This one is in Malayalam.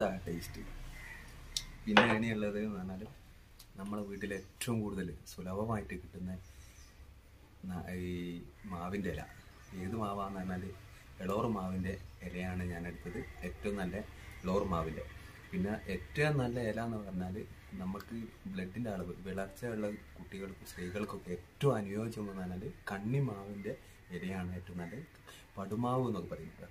ടേസ്റ്റ് പിന്നെ ഇനിയുള്ളത് എന്ന് പറഞ്ഞാൽ നമ്മളെ വീട്ടിൽ ഏറ്റവും കൂടുതൽ സുലഭമായിട്ട് കിട്ടുന്ന ഈ മാവിന്റെ ഇല. ഏത് മാവാന്ന് പറഞ്ഞാൽ എളോർ മാവിന്റെ ഇലയാണ് ഞാൻ എടുത്തത്. ഏറ്റവും നല്ല എളോർ മാവിന്റെ. പിന്നെ ഏറ്റവും നല്ല ഇല എന്ന് പറഞ്ഞാൽ നമുക്ക് ബ്ലഡിന്റെ അളവ് വിളർച്ചയുള്ള കുട്ടികൾക്കും സ്ത്രീകൾക്കൊക്കെ ഏറ്റവും അനുയോജ്യം എന്ന് പറഞ്ഞാൽ കണ്ണിമാവിന്റെ ഇലയാണ് ഏറ്റവും നല്ല പടുമാവ് എന്നൊക്കെ പറയുന്നത്.